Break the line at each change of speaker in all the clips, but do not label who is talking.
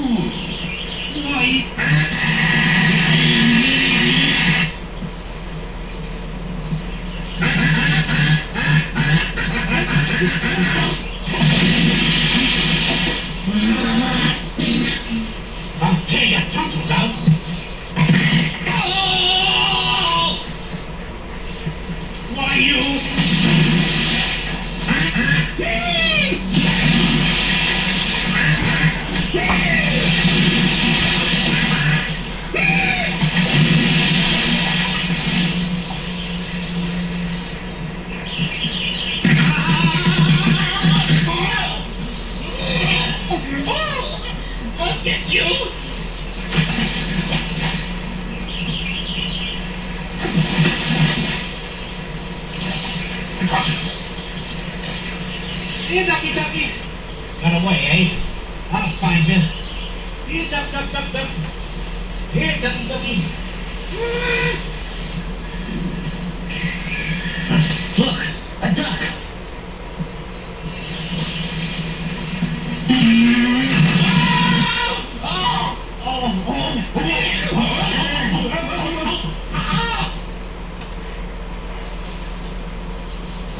Ui. É aí? sakit. Eh, sakit, sakit. Kalau mau eh, ah, panjang. Eh, dap, dap, dap,
dap. Eh, dap, dap, dap.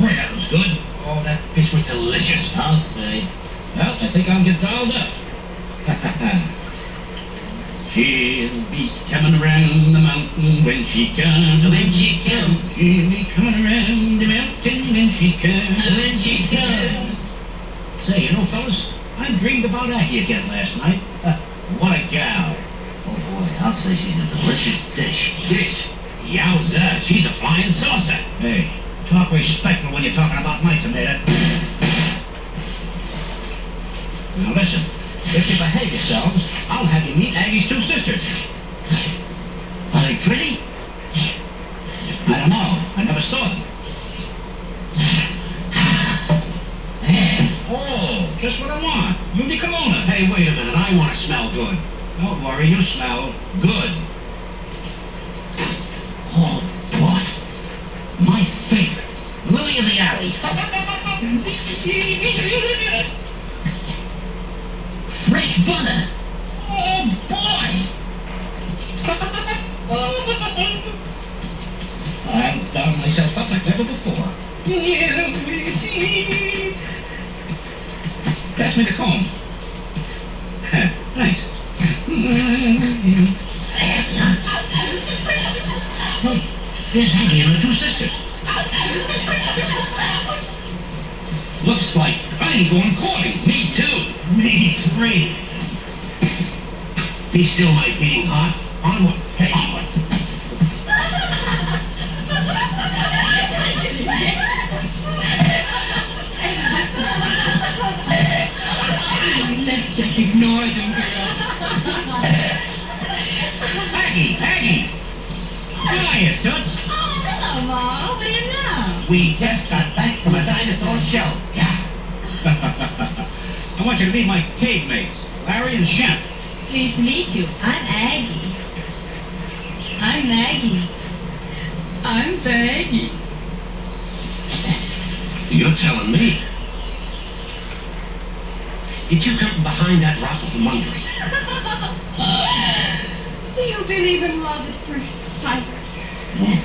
Boy, that was good. Oh, that fish was delicious.
I'll say.
Well, I think I'll get dolled up. She'll be coming around the mountain when she comes.
When she comes.
She'll be coming around the mountain when she comes.
When she comes.
Say, you know, fellas, I dreamed about Aggie again last night. Uh, what a gal.
Oh boy, I'll say she's a delicious dish.
Dish. Yowza, she's a flying saucer. Hey, talk respectful when you're talking about my tomato. Now listen, if you behave yourselves, I'll have you meet Aggie's two sisters.
Are they pretty?
I don't know. I never saw them. Oh, just what I want. Rudy Colonna. Hey, wait a minute. I want to smell good. Don't worry, you smell good.
Oh, what? My favorite. Of the Alley. Fresh butter. Oh, boy.
I've done myself up like never before. Pass me the comb. Thanks. Hey, there's Aggie and her two sisters. Looks like I'm going courting. Me too. Me three. Be still, my being hot. Onward. Hey, onward.
Let's just ignore them, girl.
Aggie, Aggie. Hiya, Toots.
Oh, hello, Ma. What do you know?
We just got back from a dinosaur show. Yeah. I want you to meet my cave mates, Larry and Shemp.
Pleased to meet you. I'm Aggie. I'm Maggie. I'm Baggy.
You're telling me. Did you come from behind that rock with the monkery?
do you believe in love at first sight? Hmm.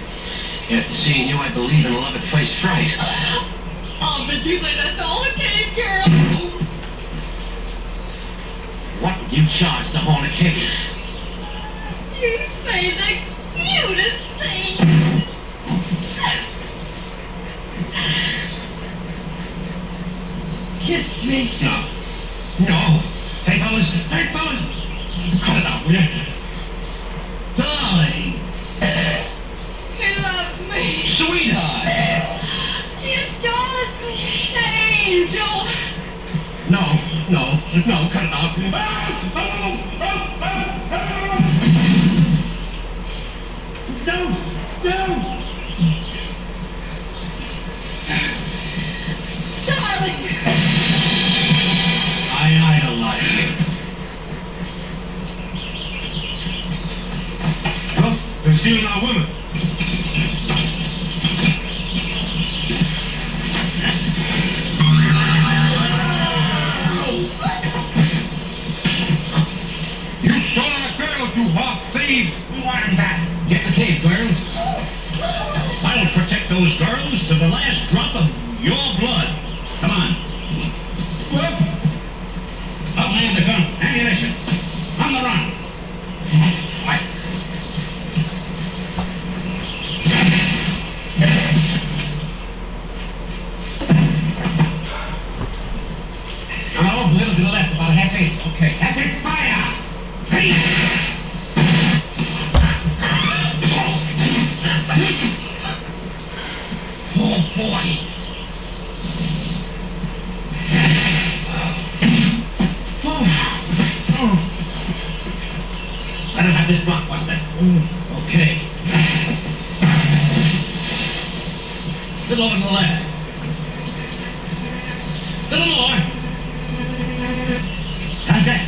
After seeing you, I believe in love at first fright.
Oh, but you say that's all a cave girl.
What would you charge to haunt a cave?
You say the cutest thing. Kiss me.
No. No. Hey, fellas. Hey, fellas. Cut it out, will you? No, no, cut Over to the left. little more. How's that?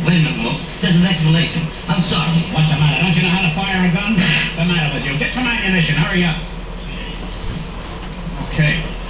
Wait a minute, Wolf. There's an explanation. I'm sorry.
What's the matter? Don't you know how to fire a gun? What's the matter with you? Get some ammunition. Hurry up. Okay.